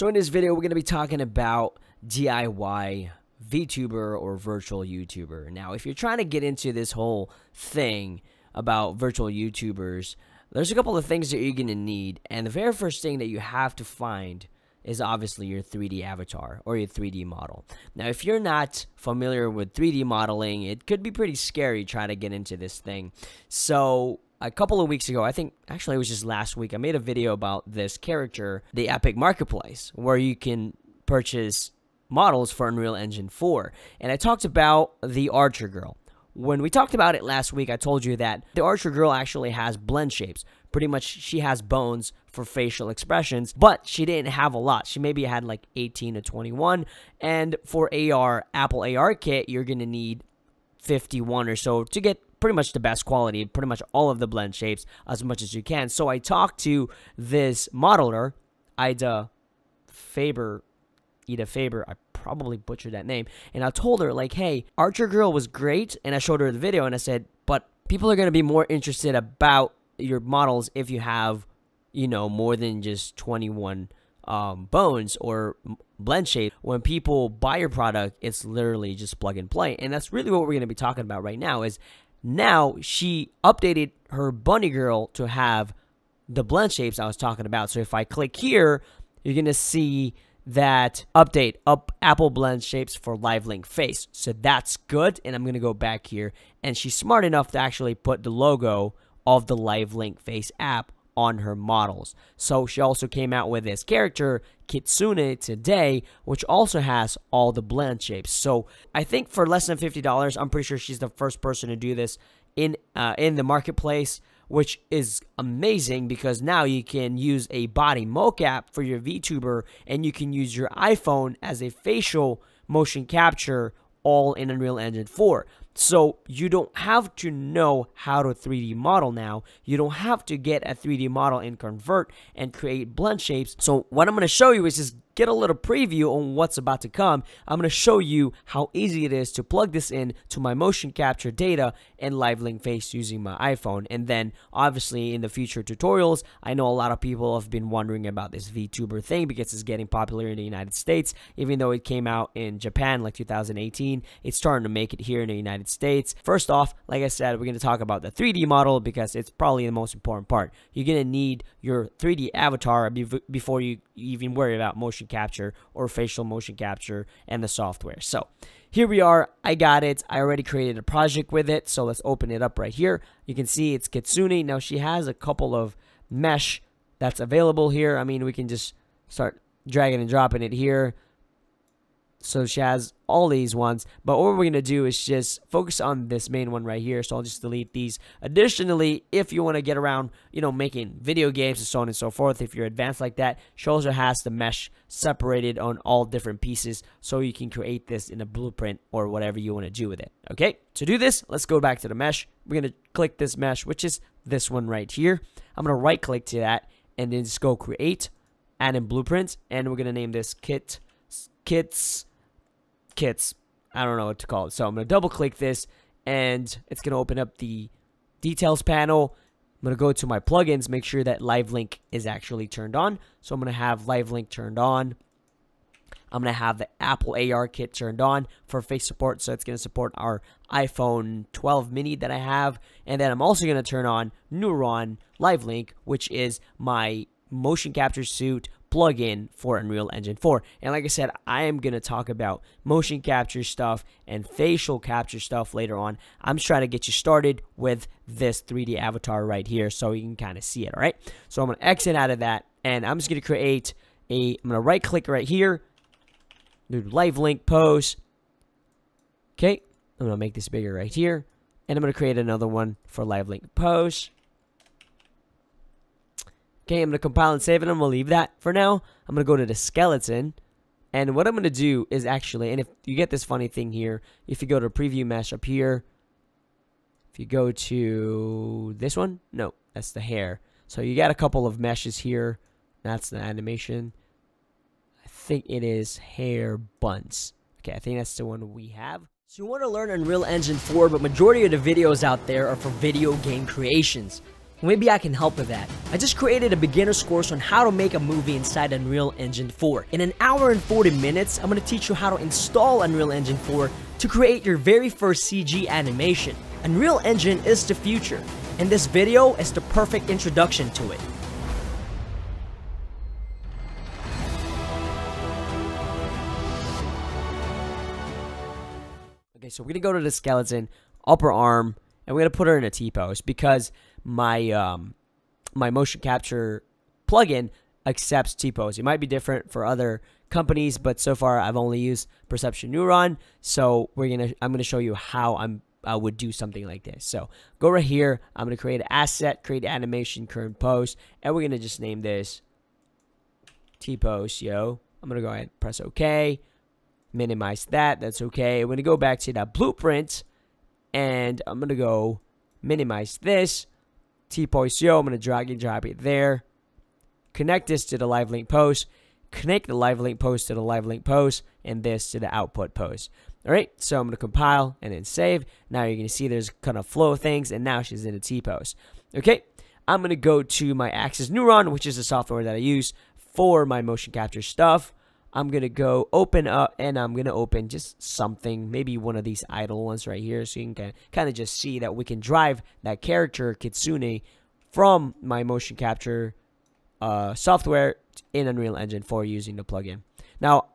So in this video, we're going to be talking about DIY VTuber or virtual YouTuber. Now, if you're trying to get into this whole thing about virtual YouTubers, there's a couple of things that you're going to need. And the very first thing that you have to find is obviously your 3D avatar or your 3D model. Now, if you're not familiar with 3D modeling, it could be pretty scary trying to get into this thing. So, a couple of weeks ago, I think actually it was just last week, I made a video about this character, the Epic Marketplace, where you can purchase models for Unreal Engine 4. And I talked about the Archer Girl. When we talked about it last week, I told you that the Archer Girl actually has blend shapes. Pretty much, she has bones for facial expressions, but she didn't have a lot. She maybe had like 18 to 21. And for AR, Apple AR kit, you're going to need 51 or so to get pretty much the best quality, pretty much all of the blend shapes as much as you can. So I talked to this modeler, Ida Faber, Ida Faber, I probably butchered that name, and I told her like, hey, Archer Girl was great, and I showed her the video, and I said, but people are going to be more interested about your models if you have, you know, more than just 21 um, bones or blend shape. When people buy your product, it's literally just plug and play, and that's really what we're going to be talking about right now. Is now she updated her bunny girl to have the blend shapes I was talking about. So if I click here, you're going to see that update up Apple blend shapes for live link face. So that's good. And I'm going to go back here. And she's smart enough to actually put the logo of the live link face app on her models. So she also came out with this character, Kitsune, today, which also has all the blend shapes. So I think for less than $50, I'm pretty sure she's the first person to do this in uh, in the marketplace, which is amazing because now you can use a body mocap for your VTuber and you can use your iPhone as a facial motion capture all in Unreal Engine 4. So you don't have to know how to 3D model now. You don't have to get a 3D model and convert and create blend shapes. So what I'm going to show you is just get a little preview on what's about to come, I'm going to show you how easy it is to plug this in to my motion capture data and live link face using my iPhone. And then obviously in the future tutorials, I know a lot of people have been wondering about this VTuber thing because it's getting popular in the United States. Even though it came out in Japan like 2018, it's starting to make it here in the United States. First off, like I said, we're going to talk about the 3D model because it's probably the most important part. You're going to need your 3D avatar before you even worry about motion capture or facial motion capture and the software. So here we are. I got it. I already created a project with it. So let's open it up right here. You can see it's Kitsune. Now she has a couple of mesh that's available here. I mean, we can just start dragging and dropping it here. So she has all these ones. But what we're going to do is just focus on this main one right here. So I'll just delete these. Additionally, if you want to get around, you know, making video games and so on and so forth, if you're advanced like that, she also has the mesh separated on all different pieces. So you can create this in a blueprint or whatever you want to do with it. Okay, to do this, let's go back to the mesh. We're going to click this mesh, which is this one right here. I'm going to right click to that and then just go create, add in blueprint, and we're going to name this kit, kits, kits. I don't know what to call it. So I'm going to double click this and it's going to open up the details panel. I'm going to go to my plugins, make sure that Live Link is actually turned on. So I'm going to have Live Link turned on. I'm going to have the Apple AR kit turned on for face support. So it's going to support our iPhone 12 mini that I have. And then I'm also going to turn on Neuron Live Link, which is my motion capture suit plugin for Unreal Engine 4. And like I said, I am going to talk about motion capture stuff and facial capture stuff later on. I'm just trying to get you started with this 3D avatar right here so you can kind of see it, all right? So I'm going to exit out of that and I'm just going to create a, I'm going to right click right here, do live link pose. Okay, I'm going to make this bigger right here. And I'm going to create another one for live link pose. Okay, I'm going to compile and save it. I'm going to leave that for now. I'm going to go to the skeleton. And what I'm going to do is actually, and if you get this funny thing here, if you go to preview mesh up here, if you go to this one, no, that's the hair. So you got a couple of meshes here. That's the animation. I think it is hair buns. Okay, I think that's the one we have. So you want to learn Unreal Engine 4, but majority of the videos out there are for video game creations. Maybe I can help with that. I just created a beginner's course on how to make a movie inside Unreal Engine 4. In an hour and 40 minutes, I'm to teach you how to install Unreal Engine 4 to create your very first CG animation. Unreal Engine is the future, and this video is the perfect introduction to it. Okay, so we're gonna go to the skeleton, upper arm, and we're gonna put her in a T-pose because my um my motion capture plugin accepts T-pose. It might be different for other companies, but so far I've only used Perception Neuron. So we're gonna I'm gonna show you how I'm I would do something like this. So go right here. I'm gonna create an asset, create animation, current pose, and we're gonna just name this T-pose. Yo, I'm gonna go ahead and press OK minimize that. That's okay. I'm to go back to that blueprint and I'm to go minimize this. T-Posio, I'm going to drag and drop it there. Connect this to the live link post. Connect the live link post to the live link post and this to the output post. All right, so I'm going to compile and then save. Now you're going to see there's kind of flow of things and now she's in a T-post. Okay, I'm going to go to my Axis Neuron, which is the software that I use for my motion capture stuff. I'm going to go open up and I'm going to open just something, maybe one of these idle ones right here so you can kind of just see that we can drive that character Kitsune from my motion capture uh, software in Unreal Engine 4 using the plugin. Now,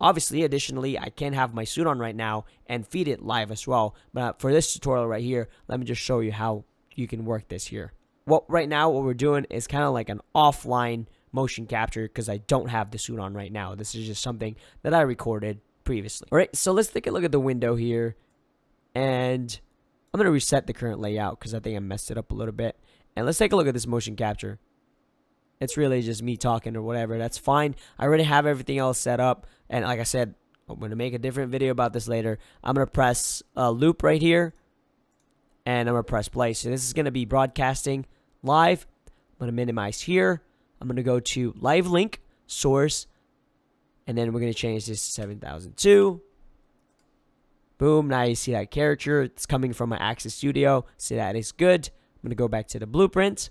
obviously, additionally, I can have my suit on right now and feed it live as well. But for this tutorial right here, let me just show you how you can work this here. What right now, what we're doing is kind of like an offline motion capture because I don't have the suit on right now. This is just something that I recorded previously. All right, so let's take a look at the window here. And I'm going to reset the current layout because I think I messed it up a little bit. And let's take a look at this motion capture. It's really just me talking or whatever. That's fine. I already have everything else set up. And like I said, I'm going to make a different video about this later. I'm going to press a loop right here. And I'm going to press play. So this is going to be broadcasting live. I'm going to minimize here. I'm going to go to live link source and then we're going to change this to 7002. Boom, now you see that character. It's coming from my Axis Studio. See that is good. I'm going to go back to the blueprint.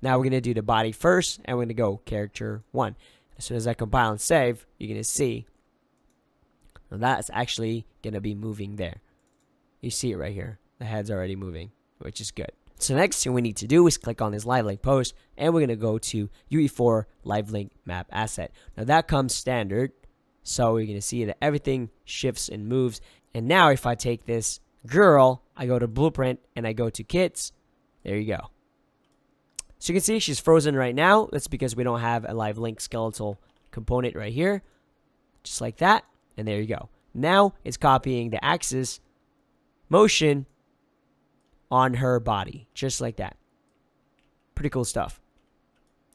Now we're going to do the body first and we're going to go character 1. As soon as I compile and save, you're going to see that's actually going to be moving there. You see it right here. The head's already moving, which is good. So next thing we need to do is click on this live link post and we're going to go to UE4 live link map asset. Now that comes standard. So we're going to see that everything shifts and moves. And now if I take this girl, I go to blueprint and I go to kits. There you go. So you can see she's frozen right now. That's because we don't have a live link skeletal component right here. Just like that. And there you go. Now it's copying the axis motion on her body, just like that. Pretty cool stuff.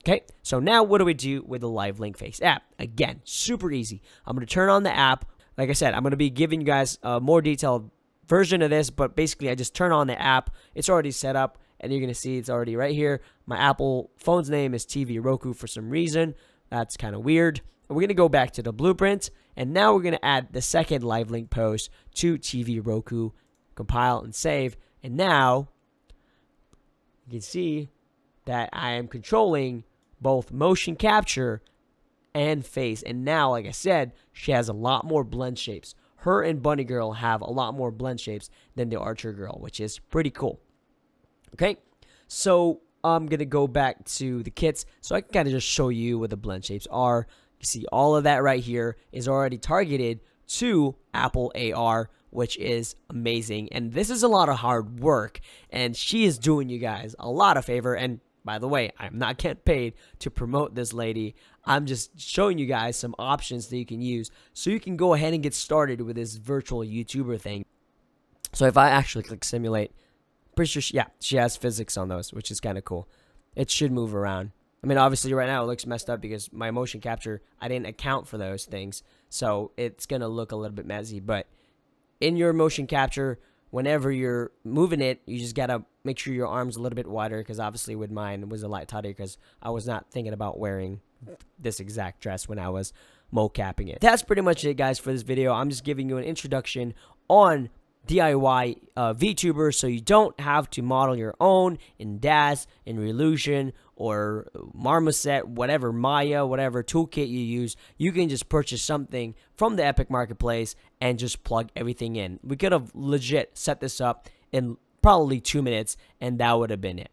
Okay, so now what do we do with the Live Link Face app? Again, super easy. I'm going to turn on the app. Like I said, I'm going to be giving you guys a more detailed version of this, but basically I just turn on the app. It's already set up, and you're going to see it's already right here. My Apple phone's name is TV Roku for some reason. That's kind of weird. We're going to go back to the blueprint, and now we're going to add the second live link post to TV Roku, compile and save. And now you can see that I am controlling both motion capture and face. And now, like I said, she has a lot more blend shapes. Her and Bunny Girl have a lot more blend shapes than the Archer Girl, which is pretty cool. Okay, so I'm going to go back to the kits so I can kind of just show you what the blend shapes are. You see all of that right here is already targeted to Apple AR which is amazing. And this is a lot of hard work, and she is doing you guys a lot of favor. And by the way, I'm not getting paid to promote this lady. I'm just showing you guys some options that you can use so you can go ahead and get started with this virtual YouTuber thing. So if I actually click simulate, pretty sure, she, yeah, she has physics on those, which is kind of cool. It should move around. I mean, obviously, right now it looks messed up because my motion capture, I didn't account for those things. So it's going to look a little bit messy, but in your motion capture, whenever you're moving it, you just gotta make sure your arm's a little bit wider because obviously with mine was a lot tighter because I was not thinking about wearing this exact dress when I was mocapping it. That's pretty much it guys for this video. I'm just giving you an introduction on DIY uh, VTuber so you don't have to model your own in DAZ, in Reallusion, or Marmoset, whatever, Maya, whatever toolkit you use. You can just purchase something from the Epic Marketplace and just plug everything in. We could have legit set this up in probably two minutes, and that would have been it.